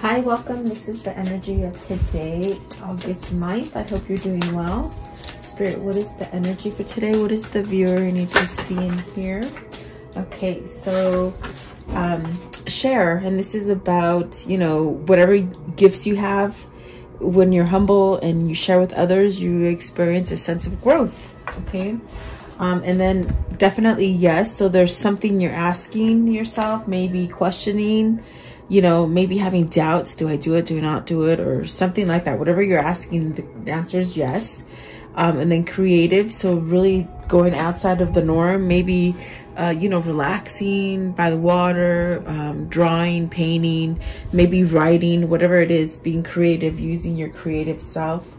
Hi, welcome. This is the energy of today, August 9th. I hope you're doing well. Spirit, what is the energy for today? What is the viewer need to see and hear? Okay, so um, share, and this is about, you know, whatever gifts you have. When you're humble and you share with others, you experience a sense of growth, okay? Um, and then definitely yes. So there's something you're asking yourself, maybe questioning, you know, maybe having doubts. Do I do it? Do I not do it? Or something like that. Whatever you're asking, the answer is yes. Um, and then creative. So really going outside of the norm, maybe, uh, you know, relaxing by the water, um, drawing, painting, maybe writing, whatever it is, being creative, using your creative self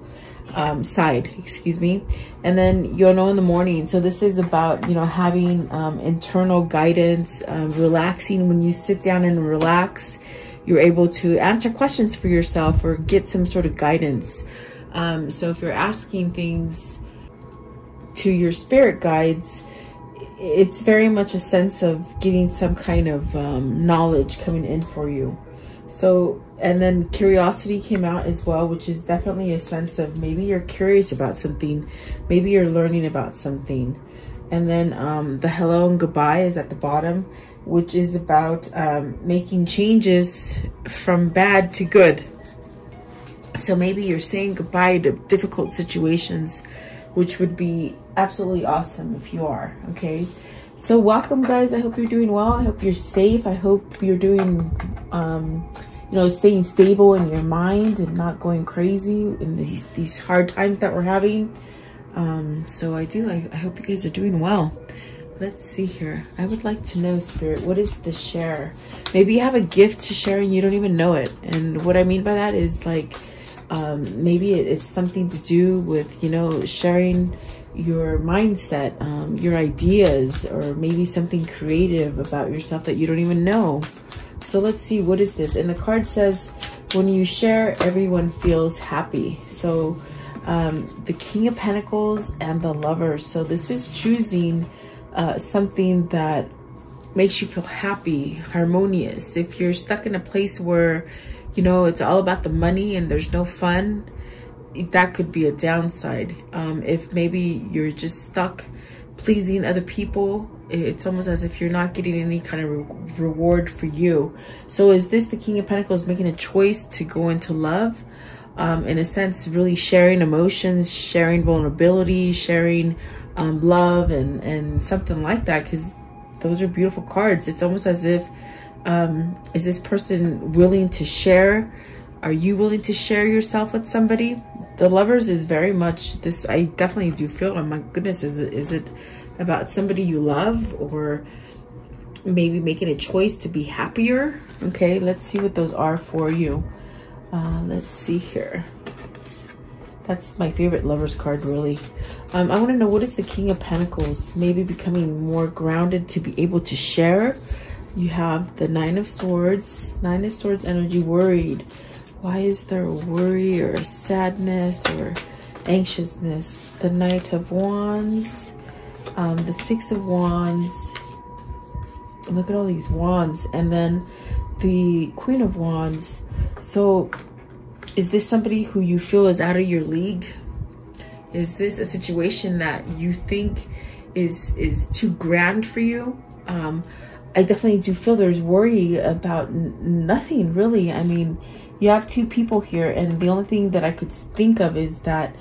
um, side, excuse me. And then you'll know in the morning. So this is about, you know, having um, internal guidance, um, relaxing. When you sit down and relax, you're able to answer questions for yourself or get some sort of guidance. Um, so if you're asking things to your spirit guides, it's very much a sense of getting some kind of um, knowledge coming in for you. So, and then curiosity came out as well, which is definitely a sense of maybe you're curious about something, maybe you're learning about something. And then um, the hello and goodbye is at the bottom, which is about um, making changes from bad to good. So maybe you're saying goodbye to difficult situations, which would be absolutely awesome if you are, okay? So welcome guys. I hope you're doing well. I hope you're safe. I hope you're doing, um, you know, staying stable in your mind and not going crazy in these, these hard times that we're having. Um, so I do, I, I hope you guys are doing well. Let's see here. I would like to know, Spirit, what is the share? Maybe you have a gift to share and you don't even know it. And what I mean by that is like, um, maybe it, it's something to do with, you know, sharing your mindset, um, your ideas, or maybe something creative about yourself that you don't even know. So let's see, what is this? And the card says, when you share, everyone feels happy. So um, the King of Pentacles and the Lovers. So this is choosing uh, something that makes you feel happy, harmonious. If you're stuck in a place where, you know, it's all about the money and there's no fun, that could be a downside. Um, if maybe you're just stuck pleasing other people, it's almost as if you're not getting any kind of re reward for you. So is this the King of Pentacles making a choice to go into love? Um, in a sense, really sharing emotions, sharing vulnerability, sharing um, love and, and something like that because those are beautiful cards. It's almost as if, um, is this person willing to share? Are you willing to share yourself with somebody? The lovers is very much this. I definitely do feel, oh my goodness, is it, is it about somebody you love or maybe making a choice to be happier? Okay, let's see what those are for you. Uh, let's see here. That's my favorite lover's card, really. Um, I want to know what is the King of Pentacles? Maybe becoming more grounded to be able to share. You have the Nine of Swords. Nine of Swords energy, worried why is there worry or sadness or anxiousness? The Knight of Wands, um, the Six of Wands. Look at all these wands. And then the Queen of Wands. So is this somebody who you feel is out of your league? Is this a situation that you think is is too grand for you? Um, I definitely do feel there's worry about nothing really. I mean, you have two people here and the only thing that I could think of is that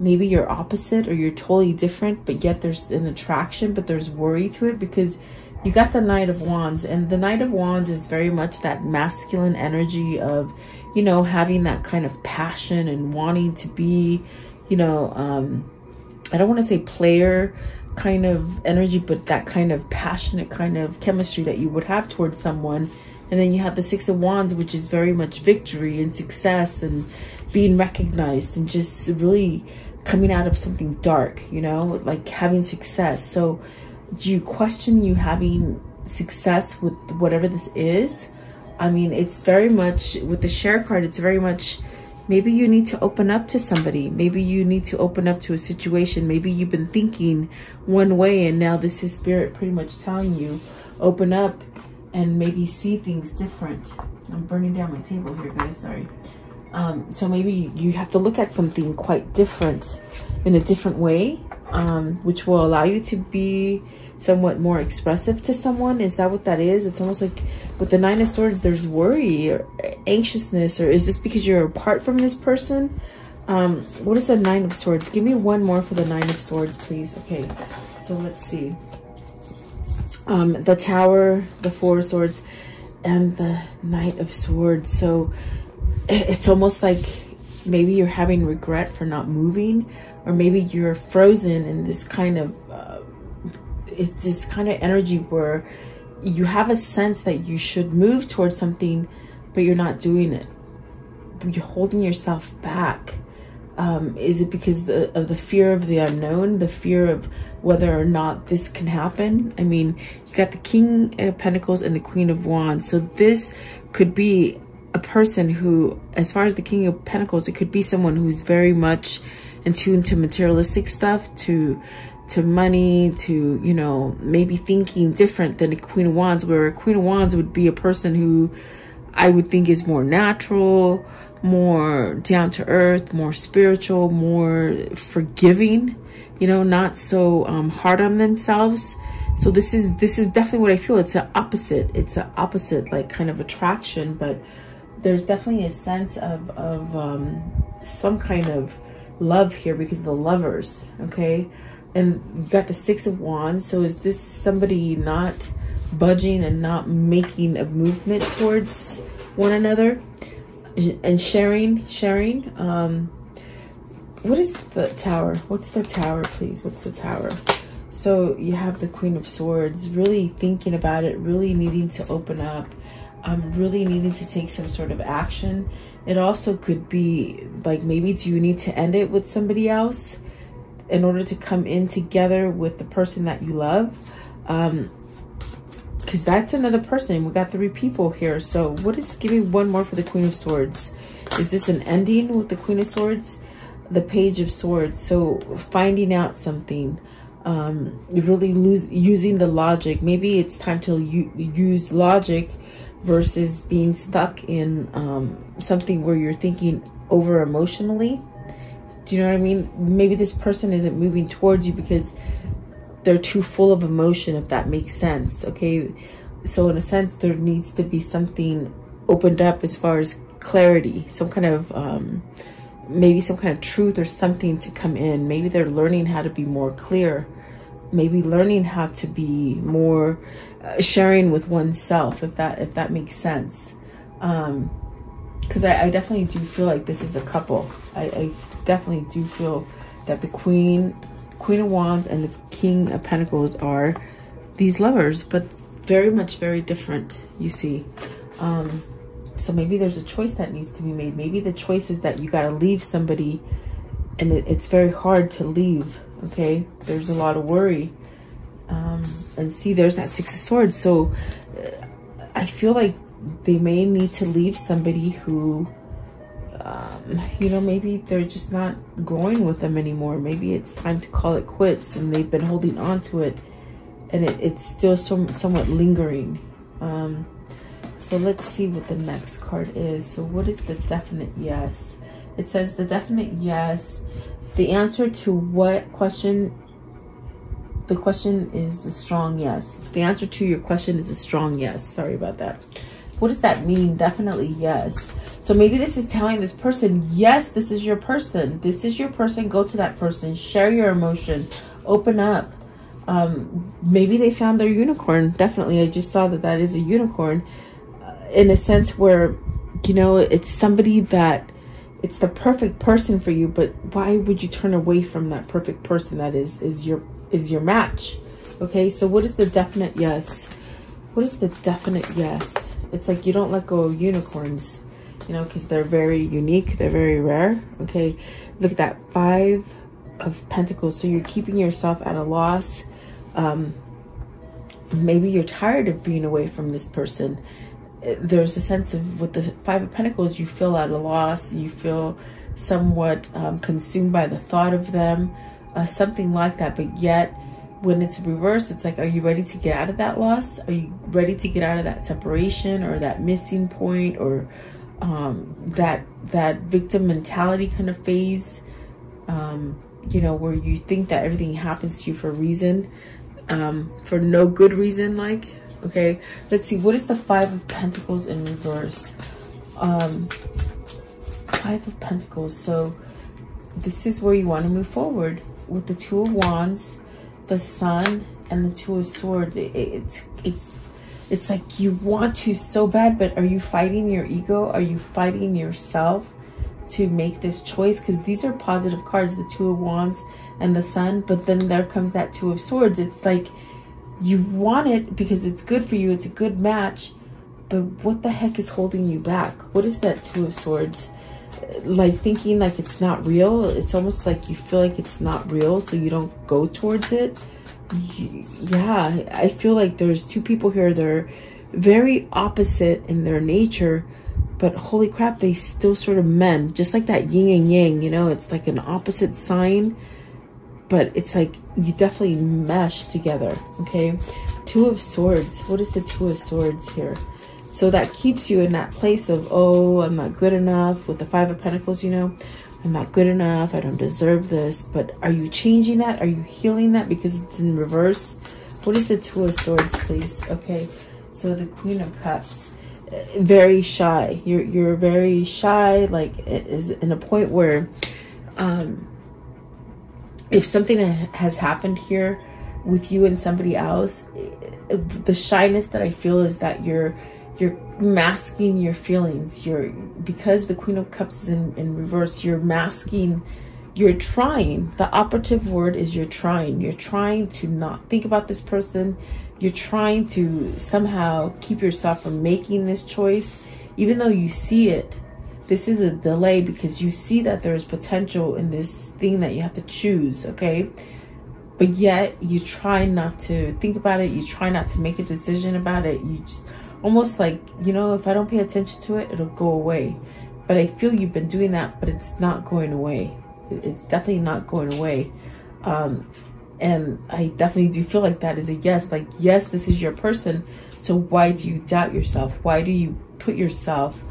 maybe you're opposite or you're totally different, but yet there's an attraction, but there's worry to it because you got the Knight of Wands and the Knight of Wands is very much that masculine energy of, you know, having that kind of passion and wanting to be, you know, um, I don't want to say player kind of energy, but that kind of passionate kind of chemistry that you would have towards someone and then you have the Six of Wands, which is very much victory and success and being recognized and just really coming out of something dark, you know, like having success. So do you question you having success with whatever this is? I mean, it's very much, with the share card, it's very much, maybe you need to open up to somebody. Maybe you need to open up to a situation. Maybe you've been thinking one way and now this is spirit pretty much telling you, open up and maybe see things different. I'm burning down my table here, guys, sorry. Um, so maybe you have to look at something quite different in a different way, um, which will allow you to be somewhat more expressive to someone. Is that what that is? It's almost like with the Nine of Swords, there's worry or anxiousness, or is this because you're apart from this person? Um, what is the Nine of Swords? Give me one more for the Nine of Swords, please. Okay, so let's see. Um, the Tower, the Four Swords, and the Knight of Swords. So it's almost like maybe you're having regret for not moving, or maybe you're frozen in this kind of uh, it's this kind of energy where you have a sense that you should move towards something, but you're not doing it. You're holding yourself back. Um, is it because the, of the fear of the unknown, the fear of whether or not this can happen? I mean, you got the King of Pentacles and the Queen of Wands. So this could be a person who, as far as the King of Pentacles, it could be someone who's very much in tune to materialistic stuff, to to money, to, you know, maybe thinking different than a Queen of Wands, where a Queen of Wands would be a person who I would think is more natural, more down to earth, more spiritual, more forgiving, you know, not so um, hard on themselves. So this is this is definitely what I feel. It's an opposite. It's an opposite like kind of attraction, but there's definitely a sense of of um, some kind of love here because the lovers. Okay, and got the six of wands so is this somebody not budging and not making a movement towards one another and sharing sharing um what is the tower? What's the tower please? What's the tower? So you have the queen of swords really thinking about it really needing to open up um really needing to take some sort of action. It also could be like maybe do you need to end it with somebody else in order to come in together with the person that you love. Um, because that's another person. We got three people here. So what is, give me one more for the Queen of Swords. Is this an ending with the Queen of Swords? The Page of Swords. So finding out something. Um, you really lose using the logic. Maybe it's time to use logic versus being stuck in um, something where you're thinking over emotionally. Do you know what I mean? Maybe this person isn't moving towards you because they're too full of emotion, if that makes sense. Okay. So in a sense, there needs to be something opened up as far as clarity, some kind of, um, maybe some kind of truth or something to come in. Maybe they're learning how to be more clear. Maybe learning how to be more uh, sharing with oneself, if that, if that makes sense. Um, because I, I, definitely do feel like this is a couple. I, I, definitely do feel that the Queen, Queen of Wands and the King of Pentacles are these lovers, but very much very different, you see. Um, so maybe there's a choice that needs to be made. Maybe the choice is that you got to leave somebody and it, it's very hard to leave, okay? There's a lot of worry. Um, and see, there's that Six of Swords. So uh, I feel like they may need to leave somebody who you know, maybe they're just not growing with them anymore. Maybe it's time to call it quits and they've been holding on to it and it, it's still some, somewhat lingering. Um, so let's see what the next card is. So what is the definite yes? It says the definite yes. The answer to what question? The question is a strong yes. The answer to your question is a strong yes. Sorry about that. What does that mean? Definitely yes. So maybe this is telling this person, yes, this is your person. This is your person. Go to that person. Share your emotion. Open up. Um, maybe they found their unicorn. Definitely. I just saw that that is a unicorn uh, in a sense where, you know, it's somebody that it's the perfect person for you, but why would you turn away from that perfect person that is, is your, is your match? Okay. So what is the definite yes? What is the definite yes? It's like you don't let go of unicorns, you know, because they're very unique. They're very rare. Okay. Look at that. Five of Pentacles. So you're keeping yourself at a loss. Um, maybe you're tired of being away from this person. There's a sense of with the Five of Pentacles, you feel at a loss. You feel somewhat um, consumed by the thought of them. Uh, something like that. But yet when it's reversed, it's like, are you ready to get out of that loss? Are you ready to get out of that separation or that missing point or um, that that victim mentality kind of phase? Um, you know, where you think that everything happens to you for a reason, um, for no good reason, like, okay. Let's see, what is the Five of Pentacles in reverse? Um, Five of Pentacles, so this is where you want to move forward with the Two of Wands, the Sun, and the Two of Swords. It, it, it's, it's, it's like you want to so bad, but are you fighting your ego? Are you fighting yourself? to make this choice because these are positive cards the two of wands and the sun but then there comes that two of swords it's like you want it because it's good for you it's a good match but what the heck is holding you back what is that two of swords like thinking like it's not real it's almost like you feel like it's not real so you don't go towards it yeah i feel like there's two people here they're very opposite in their nature but holy crap, they still sort of mend, just like that yin and yang, you know, it's like an opposite sign, but it's like you definitely mesh together, okay? Two of Swords, what is the Two of Swords here? So that keeps you in that place of, oh, I'm not good enough with the Five of Pentacles, you know, I'm not good enough, I don't deserve this, but are you changing that? Are you healing that because it's in reverse? What is the Two of Swords, please? Okay, so the Queen of Cups very shy. You're you're very shy. Like is in a point where, um, if something has happened here with you and somebody else, the shyness that I feel is that you're you're masking your feelings. You're because the Queen of Cups is in, in reverse. You're masking. You're trying. The operative word is you're trying. You're trying to not think about this person you're trying to somehow keep yourself from making this choice, even though you see it. This is a delay because you see that there is potential in this thing that you have to choose, okay? But yet you try not to think about it. You try not to make a decision about it. You just almost like, you know, if I don't pay attention to it, it'll go away. But I feel you've been doing that, but it's not going away. It's definitely not going away. Um, and I definitely do feel like that is a yes. Like, yes, this is your person. So why do you doubt yourself? Why do you put yourself,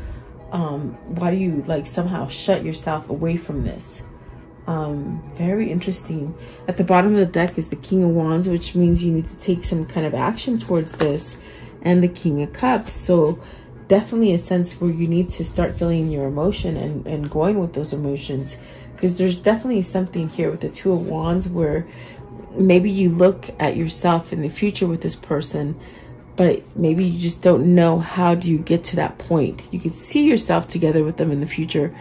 um, why do you like somehow shut yourself away from this? Um, very interesting. At the bottom of the deck is the King of Wands, which means you need to take some kind of action towards this. And the King of Cups. So definitely a sense where you need to start feeling your emotion and, and going with those emotions. Because there's definitely something here with the Two of Wands where maybe you look at yourself in the future with this person but maybe you just don't know how do you get to that point you can see yourself together with them in the future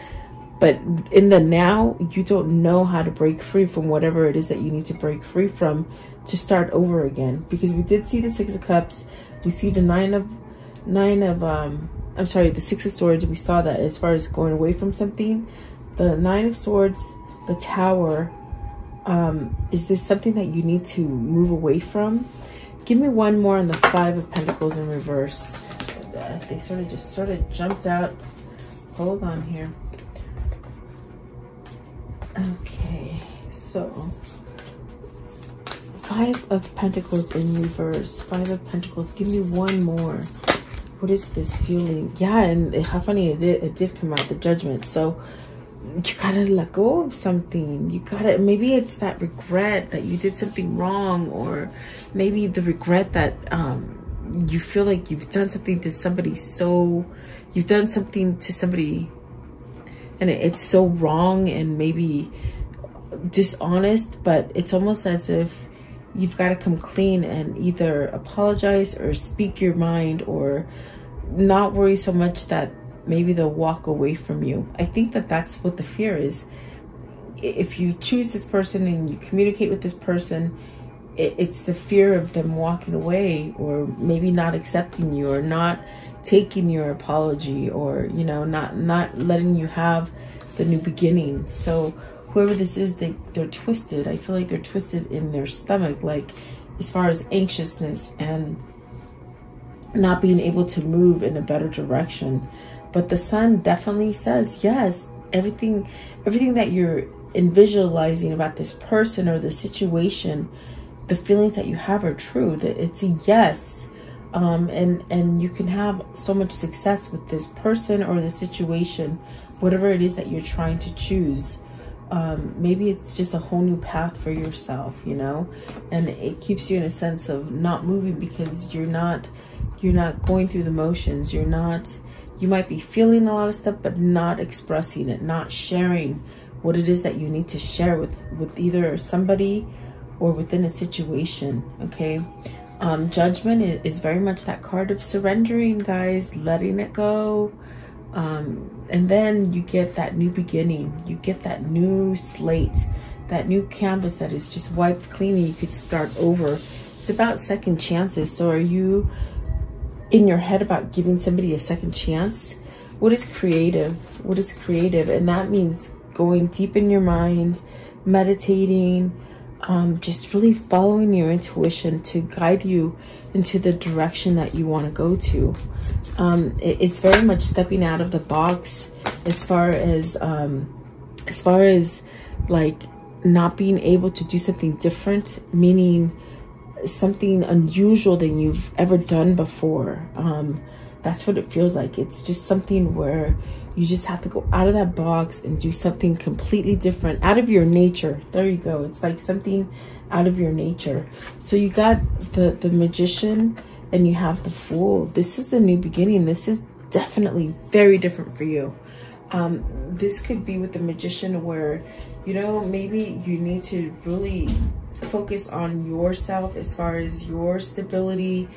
but in the now you don't know how to break free from whatever it is that you need to break free from to start over again because we did see the six of cups we see the nine of nine of um i'm sorry the six of swords we saw that as far as going away from something the nine of swords the tower um, is this something that you need to move away from? Give me one more on the Five of Pentacles in reverse. They sort of just sort of jumped out. Hold on here. Okay, so Five of Pentacles in reverse. Five of Pentacles. Give me one more. What is this feeling? Yeah, and how funny it did, it did come out, the judgment. So you gotta let go of something you gotta maybe it's that regret that you did something wrong or maybe the regret that um you feel like you've done something to somebody so you've done something to somebody and it's so wrong and maybe dishonest but it's almost as if you've got to come clean and either apologize or speak your mind or not worry so much that maybe they'll walk away from you. I think that that's what the fear is. If you choose this person and you communicate with this person, it's the fear of them walking away or maybe not accepting you or not taking your apology or, you know, not, not letting you have the new beginning. So whoever this is, they, they're twisted. I feel like they're twisted in their stomach, like as far as anxiousness and not being able to move in a better direction. But the sun definitely says, yes, everything, everything that you're in visualizing about this person or the situation, the feelings that you have are true, that it's a yes. Um, and, and you can have so much success with this person or the situation, whatever it is that you're trying to choose. Um, maybe it's just a whole new path for yourself, you know, and it keeps you in a sense of not moving because you're not, you're not going through the motions. You're not, you might be feeling a lot of stuff, but not expressing it, not sharing what it is that you need to share with, with either somebody or within a situation, okay? Um, judgment is very much that card of surrendering, guys, letting it go. Um, and then you get that new beginning. You get that new slate, that new canvas that is just wiped clean and you could start over. It's about second chances. So are you in your head about giving somebody a second chance? What is creative? What is creative? And that means going deep in your mind, meditating, um, just really following your intuition to guide you into the direction that you want to go to. Um, it, it's very much stepping out of the box as far as um, as far as like not being able to do something different, meaning something unusual than you've ever done before. Um, that's what it feels like. It's just something where you just have to go out of that box and do something completely different out of your nature. There you go. It's like something out of your nature. So you got the, the magician and you have the fool. This is the new beginning. This is definitely very different for you. Um, this could be with the magician where, you know, maybe you need to really focus on yourself as far as your stability,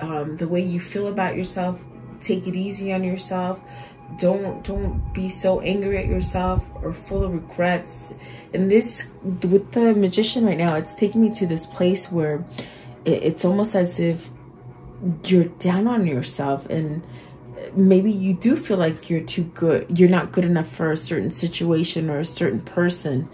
um, the way you feel about yourself. Take it easy on yourself don't don't be so angry at yourself or full of regrets. And this with the magician right now it's taking me to this place where it, it's almost as if you're down on yourself and maybe you do feel like you're too good you're not good enough for a certain situation or a certain person.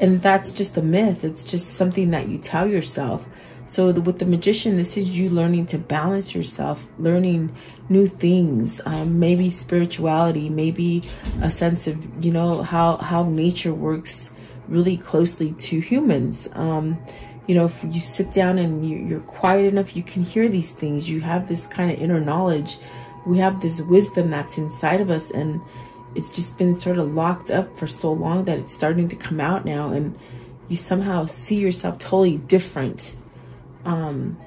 And that's just a myth. It's just something that you tell yourself. So the, with the magician, this is you learning to balance yourself, learning new things, um, maybe spirituality, maybe a sense of, you know, how, how nature works really closely to humans. Um, you know, if you sit down and you, you're quiet enough, you can hear these things. You have this kind of inner knowledge. We have this wisdom that's inside of us and it's just been sort of locked up for so long that it's starting to come out now and you somehow see yourself totally different um,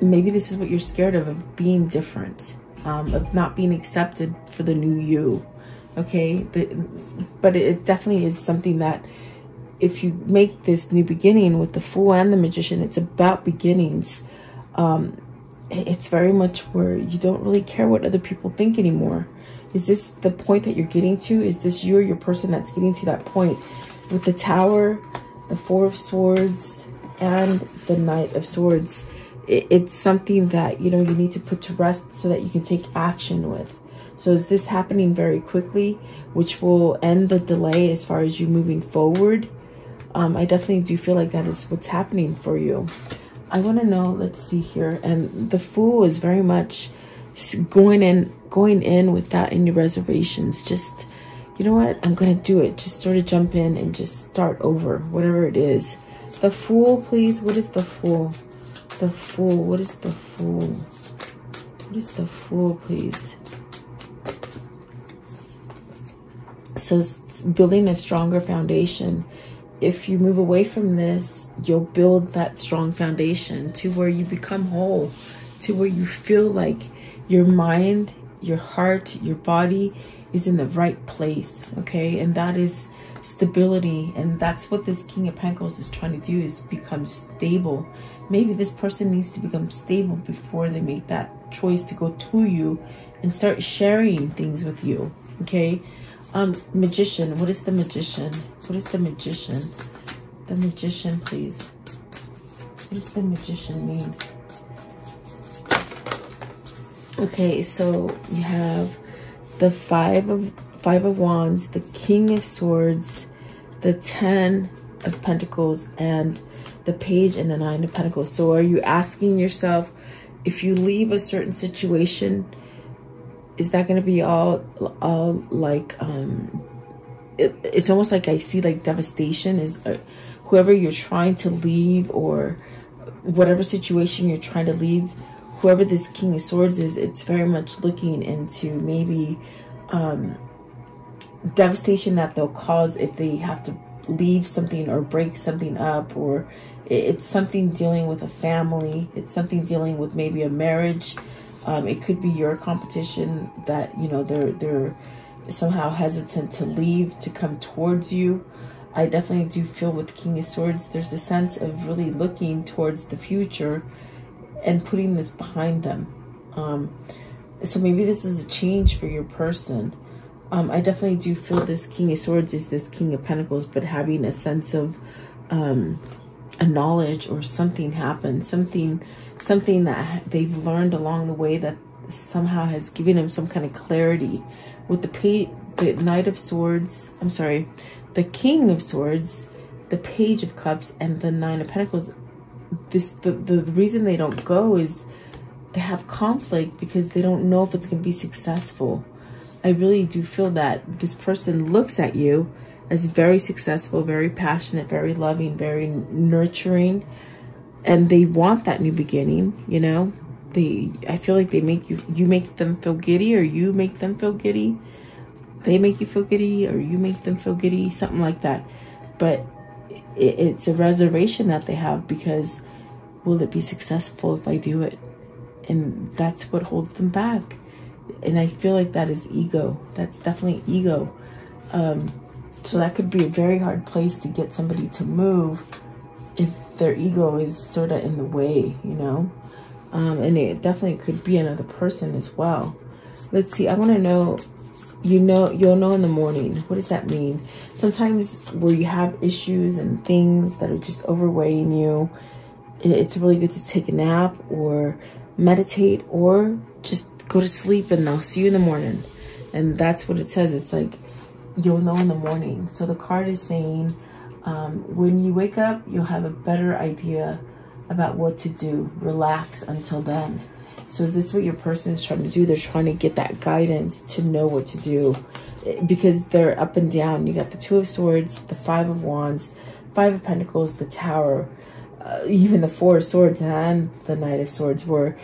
maybe this is what you're scared of, of being different, um, of not being accepted for the new you. Okay, but, but it definitely is something that if you make this new beginning with the fool and the magician, it's about beginnings. Um, it's very much where you don't really care what other people think anymore. Is this the point that you're getting to? Is this you or your person that's getting to that point? With the tower, the four of swords, and the Knight of Swords. It's something that, you know, you need to put to rest so that you can take action with. So is this happening very quickly, which will end the delay as far as you moving forward? Um, I definitely do feel like that is what's happening for you. I want to know, let's see here. And the Fool is very much going in, going in without any reservations. Just, you know what? I'm going to do it. Just sort of jump in and just start over, whatever it is. The Fool, please. What is the Fool? The Fool. What is the Fool? What is the Fool, please? So building a stronger foundation. If you move away from this, you'll build that strong foundation to where you become whole, to where you feel like your mind, your heart, your body is in the right place, okay? And that is stability and that's what this king of pentacles is trying to do is become stable maybe this person needs to become stable before they make that choice to go to you and start sharing things with you okay? Um magician what is the magician? What is the magician? The magician please. What does the magician mean? Okay so you have the five of Five of Wands, the King of Swords, the Ten of Pentacles, and the Page and the Nine of Pentacles. So are you asking yourself, if you leave a certain situation, is that going to be all, all like, um, it, it's almost like I see like devastation is, uh, whoever you're trying to leave or whatever situation you're trying to leave, whoever this King of Swords is, it's very much looking into maybe um, devastation that they'll cause if they have to leave something or break something up or it's something dealing with a family. It's something dealing with maybe a marriage. Um, it could be your competition that, you know, they're, they're somehow hesitant to leave, to come towards you. I definitely do feel with King of Swords, there's a sense of really looking towards the future and putting this behind them. Um, so maybe this is a change for your person. Um, I definitely do feel this King of Swords is this King of Pentacles, but having a sense of um, a knowledge or something happened, something, something that they've learned along the way that somehow has given them some kind of clarity. With the page, the Knight of Swords, I'm sorry, the King of Swords, the Page of Cups, and the Nine of Pentacles. This the the reason they don't go is they have conflict because they don't know if it's going to be successful. I really do feel that this person looks at you as very successful, very passionate, very loving, very nurturing, and they want that new beginning, you know? They I feel like they make you you make them feel giddy or you make them feel giddy. They make you feel giddy or you make them feel giddy, something like that. But it, it's a reservation that they have because will it be successful if I do it? And that's what holds them back. And I feel like that is ego. That's definitely ego. Um, so that could be a very hard place to get somebody to move if their ego is sort of in the way, you know? Um, and it definitely could be another person as well. Let's see, I want to know, you know, you'll know in the morning. What does that mean? Sometimes where you have issues and things that are just overweighing you, it's really good to take a nap or meditate or just go to sleep and I'll see you in the morning. And that's what it says. It's like, you'll know in the morning. So the card is saying um, when you wake up, you'll have a better idea about what to do. Relax until then. So is this what your person is trying to do? They're trying to get that guidance to know what to do because they're up and down. You got the Two of Swords, the Five of Wands, Five of Pentacles, the Tower, uh, even the Four of Swords and the Knight of Swords were,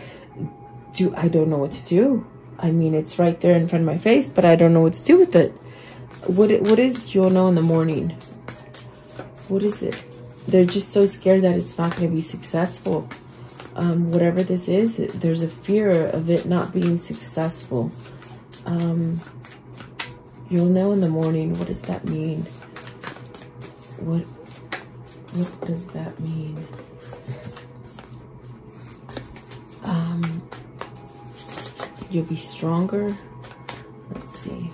do I don't know what to do. I mean, it's right there in front of my face, but I don't know what to do with it. What what is you'll know in the morning? What is it? They're just so scared that it's not going to be successful. Um, whatever this is, there's a fear of it not being successful. Um, you'll know in the morning. What does that mean? What what does that mean? Um, you'll be stronger. Let's see.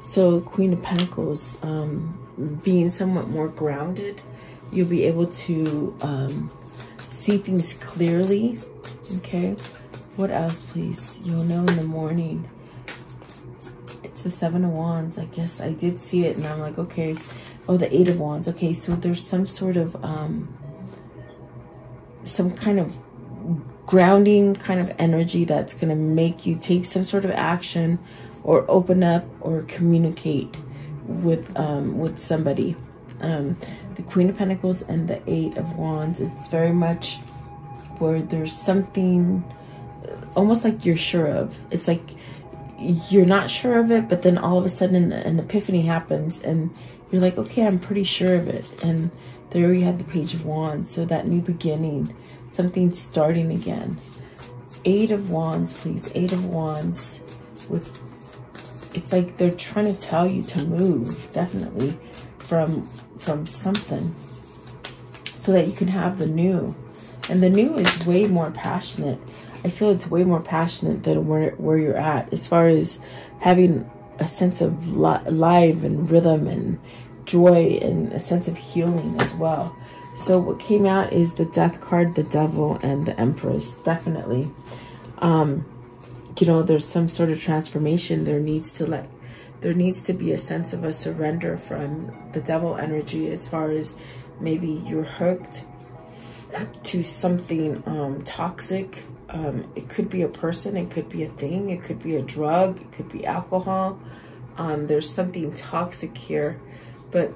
So Queen of Pentacles, um, being somewhat more grounded, you'll be able to um, see things clearly. Okay. What else, please? You'll know in the morning. It's the Seven of Wands. I guess I did see it and I'm like, okay. Oh, the Eight of Wands. Okay, so there's some sort of, um, some kind of grounding kind of energy that's going to make you take some sort of action or open up or communicate with um, with somebody. Um, the Queen of Pentacles and the Eight of Wands, it's very much where there's something almost like you're sure of. It's like you're not sure of it, but then all of a sudden an epiphany happens and you're like, okay, I'm pretty sure of it. And there you have the Page of Wands. So that new beginning, something starting again. Eight of Wands, please. Eight of Wands with it's like they're trying to tell you to move definitely from from something so that you can have the new and the new is way more passionate i feel it's way more passionate than where where you're at as far as having a sense of li life and rhythm and joy and a sense of healing as well so what came out is the death card the devil and the empress definitely um you know, there's some sort of transformation. There needs to let, there needs to be a sense of a surrender from the devil energy as far as maybe you're hooked to something um, toxic. Um, it could be a person, it could be a thing, it could be a drug, it could be alcohol. Um, there's something toxic here, but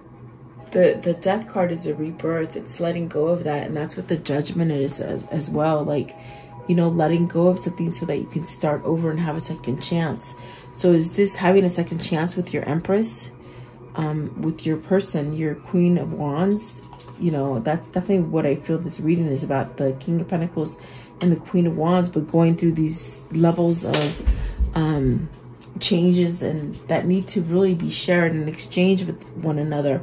the the death card is a rebirth. It's letting go of that. And that's what the judgment is as, as, well. Like you know letting go of something so that you can start over and have a second chance. So is this having a second chance with your empress um with your person your queen of wands? You know that's definitely what i feel this reading is about. The king of pentacles and the queen of wands but going through these levels of um changes and that need to really be shared and exchanged with one another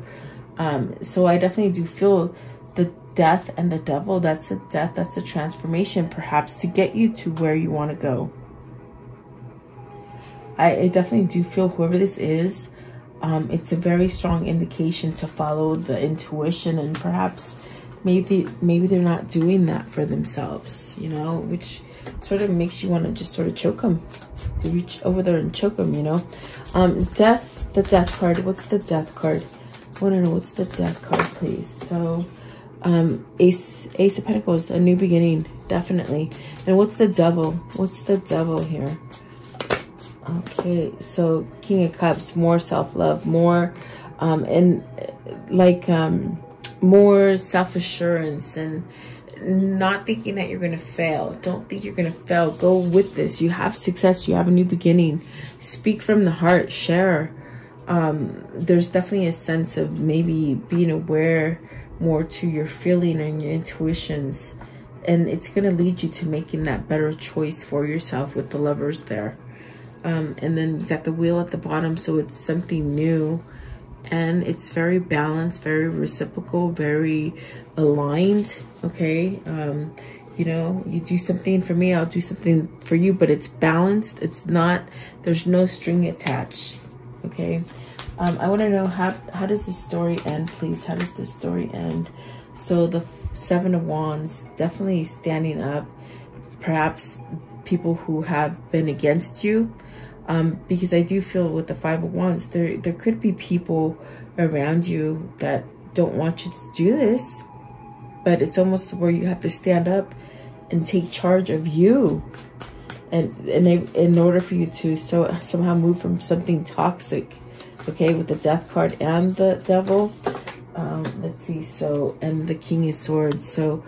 um, so I definitely do feel the death and the devil, that's a death, that's a transformation, perhaps to get you to where you want to go. I, I, definitely do feel whoever this is, um, it's a very strong indication to follow the intuition and perhaps maybe maybe they're not doing that for themselves, you know, which sort of makes you want to just sort of choke them, reach over there and choke them, you know. Um, death, the death card. What's the death card? I want to know what's the death card, please. So, um, Ace, Ace of Pentacles, a new beginning, definitely. And what's the devil? What's the devil here? Okay, so King of Cups, more self-love, more, um, and like, um, more self-assurance and not thinking that you're going to fail. Don't think you're going to fail. Go with this. You have success. You have a new beginning. Speak from the heart. Share um, there's definitely a sense of maybe being aware more to your feeling and your intuitions. And it's going to lead you to making that better choice for yourself with the lovers there. Um, and then you got the wheel at the bottom, so it's something new. And it's very balanced, very reciprocal, very aligned, okay? Um, you know, you do something for me, I'll do something for you, but it's balanced. It's not, there's no string attached okay? Um, i want to know how how does this story end please? How does this story end? So the seven of wands definitely standing up perhaps people who have been against you. Um, because i do feel with the five of wands there there could be people around you that don't want you to do this but it's almost where you have to stand up and take charge of you and, and they, in order for you to so somehow move from something toxic, okay, with the death card and the devil, um, let's see, so, and the king of swords, so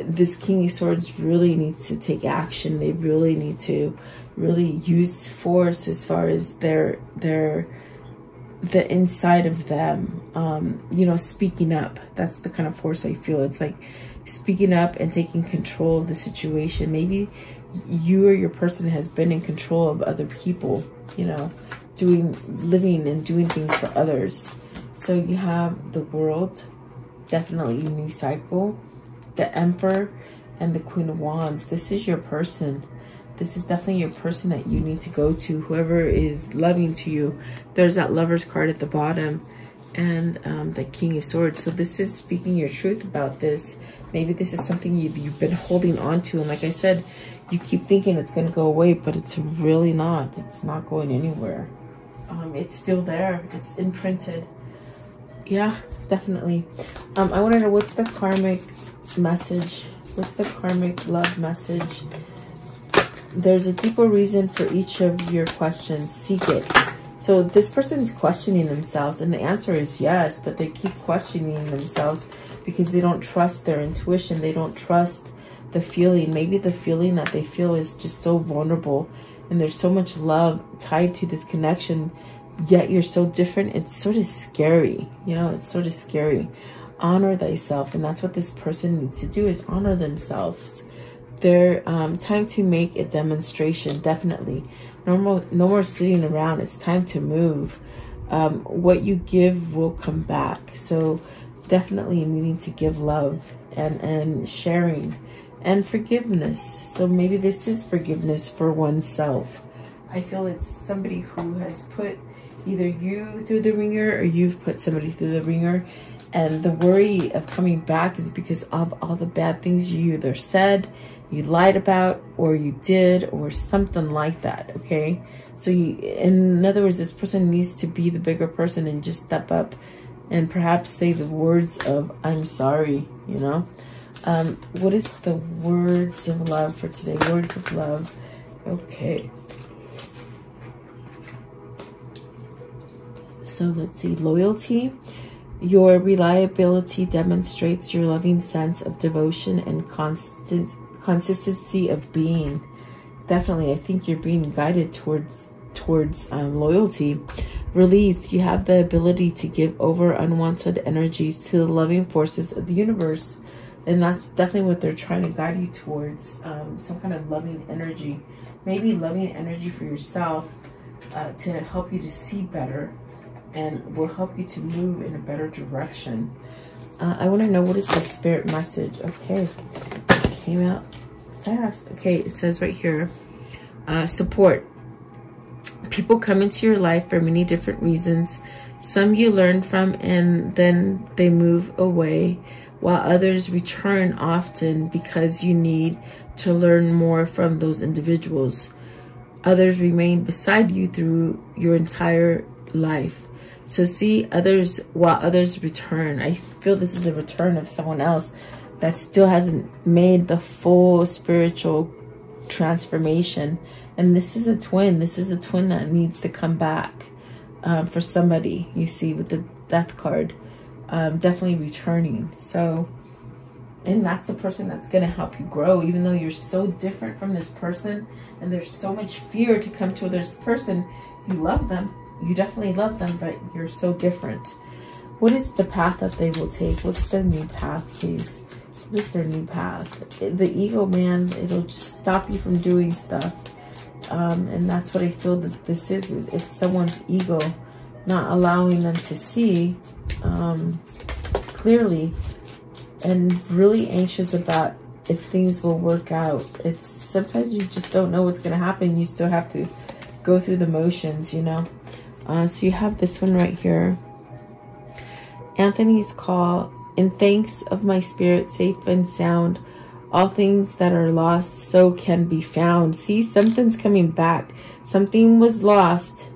this king of swords really needs to take action. They really need to really use force as far as their, their, the inside of them, um, you know, speaking up. That's the kind of force I feel. It's like speaking up and taking control of the situation. Maybe you or your person has been in control of other people, you know, doing, living and doing things for others. So you have the world, definitely new cycle, the emperor and the queen of wands. This is your person. This is definitely your person that you need to go to. Whoever is loving to you. There's that lover's card at the bottom and um, the king of swords. So this is speaking your truth about this. Maybe this is something you've, you've been holding on to. And like I said, you keep thinking it's going to go away, but it's really not. It's not going anywhere. Um, it's still there. It's imprinted. Yeah, definitely. Um, I want to know what's the karmic message? What's the karmic love message? There's a deeper reason for each of your questions. Seek it. So this person is questioning themselves and the answer is yes, but they keep questioning themselves because they don't trust their intuition. They don't trust the feeling. Maybe the feeling that they feel is just so vulnerable and there's so much love tied to this connection, yet you're so different. It's sort of scary, you know, it's sort of scary. Honor thyself. And that's what this person needs to do is honor themselves. They're um, time to make a demonstration, definitely. No more, no more sitting around. It's time to move. Um, what you give will come back. So definitely needing to give love and, and sharing and forgiveness. So maybe this is forgiveness for oneself. I feel it's somebody who has put either you through the ringer or you've put somebody through the ringer. And the worry of coming back is because of all the bad things you either said, you lied about, or you did, or something like that, okay? So you, in other words, this person needs to be the bigger person and just step up and perhaps say the words of, I'm sorry, you know? Um, what is the words of love for today? Words of love. Okay. So let's see. Loyalty. Your reliability demonstrates your loving sense of devotion and constant consistency of being. Definitely, I think you're being guided towards towards um, loyalty. Release, you have the ability to give over unwanted energies to the loving forces of the universe. And that's definitely what they're trying to guide you towards. Um, some kind of loving energy. Maybe loving energy for yourself uh, to help you to see better and will help you to move in a better direction. Uh, I want to know what is the spirit message. Okay, came out fast. Okay, it says right here, uh, support. People come into your life for many different reasons. Some you learn from and then they move away, while others return often because you need to learn more from those individuals. Others remain beside you through your entire life. So see others while others return. I feel this is a return of someone else that still hasn't made the full spiritual transformation. And this is a twin. This is a twin that needs to come back um, for somebody, you see, with the death card. Um, definitely returning. So, and that's the person that's going to help you grow, even though you're so different from this person and there's so much fear to come to this person. You love them you definitely love them, but you're so different. What is the path that they will take? What's their new path, please? What is their new path? The ego, man, it'll just stop you from doing stuff. Um, and that's what I feel that this is. It's someone's ego not allowing them to see um, clearly and really anxious about if things will work out. It's sometimes you just don't know what's going to happen. You still have to go through the motions, you know. Uh, so you have this one right here. Anthony's call. In thanks of my spirit, safe and sound, all things that are lost so can be found. See, something's coming back. Something was lost,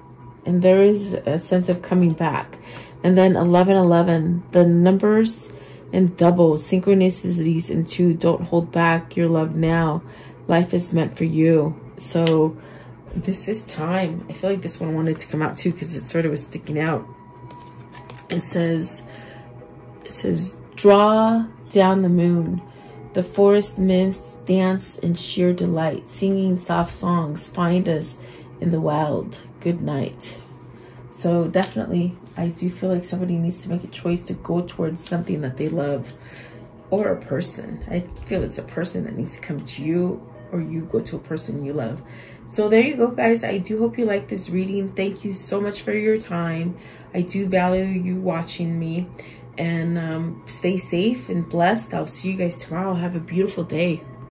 and there is a sense of coming back. And then 1111, the numbers and doubles, synchronicities into don't hold back your love now. Life is meant for you. So this is time. I feel like this one wanted to come out too because it sort of was sticking out. It says, it says, draw down the moon. The forest nymphs dance in sheer delight, singing soft songs. Find us in the wild. Good night. So definitely, I do feel like somebody needs to make a choice to go towards something that they love or a person. I feel it's a person that needs to come to you or you go to a person you love. So there you go, guys. I do hope you like this reading. Thank you so much for your time. I do value you watching me. And um, stay safe and blessed. I'll see you guys tomorrow. Have a beautiful day.